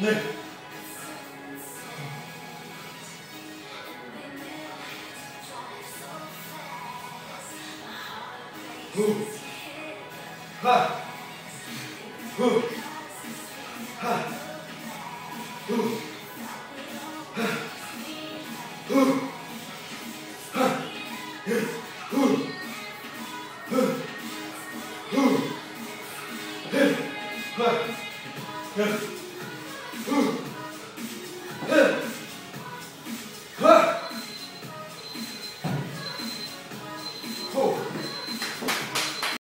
lift. Move.